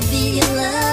to be in love.